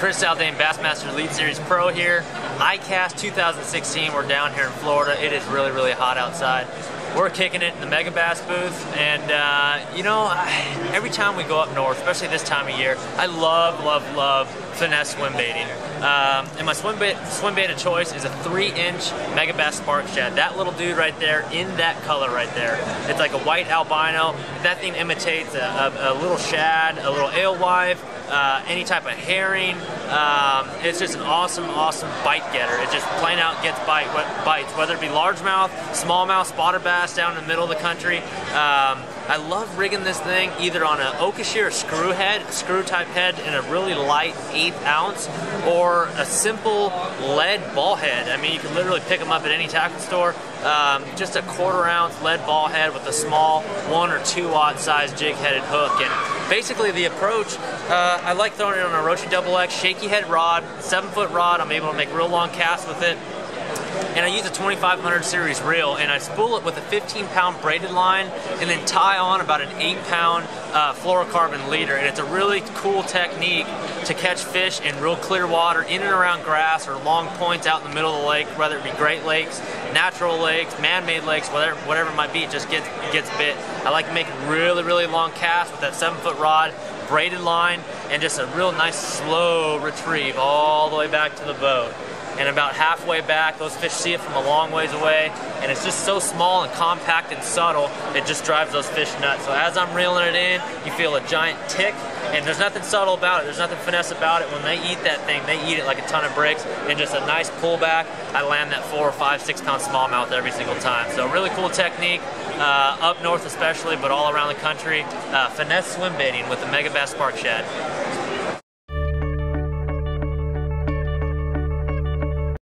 Chris Zaldain, Bassmaster Elite Series Pro here. ICAST 2016, we're down here in Florida. It is really, really hot outside. We're kicking it in the Megabass booth, and uh, you know, every time we go up north, especially this time of year, I love, love, love finesse swim baiting. Um, and my swim bait, swim bait of choice is a three-inch Megabass Spark Shad. That little dude right there, in that color right there. It's like a white albino. That thing imitates a, a, a little shad, a little alewife, uh, any type of herring. Um, it's just an awesome, awesome bite getter. It just plain out gets bite, bites, whether it be largemouth, smallmouth, spotted bass down in the middle of the country. Um, I love rigging this thing either on an Okashira screw head, screw type head in a really light eighth ounce, or a simple lead ball head. I mean, you can literally pick them up at any tackle store. Um, just a quarter ounce lead ball head with a small one or two aught size jig headed hook. And basically the approach, uh, I like throwing it on a Orochi Double X shaky head rod, seven foot rod. I'm able to make real long casts with it and I use a 2500 series reel and I spool it with a 15 pound braided line and then tie on about an 8 pound uh, fluorocarbon leader and it's a really cool technique to catch fish in real clear water in and around grass or long points out in the middle of the lake whether it be Great Lakes, natural lakes, man-made lakes, whatever, whatever it might be, it just gets, gets bit. I like making really, really long casts with that 7 foot rod, braided line, and just a real nice slow retrieve all the way back to the boat and about halfway back, those fish see it from a long ways away, and it's just so small and compact and subtle, it just drives those fish nuts. So as I'm reeling it in, you feel a giant tick, and there's nothing subtle about it, there's nothing finesse about it. When they eat that thing, they eat it like a ton of bricks, and just a nice pullback, I land that four or five, six pound smallmouth every single time. So really cool technique, uh, up north especially, but all around the country. Uh, finesse swim baiting with the Megabass Spark Shad.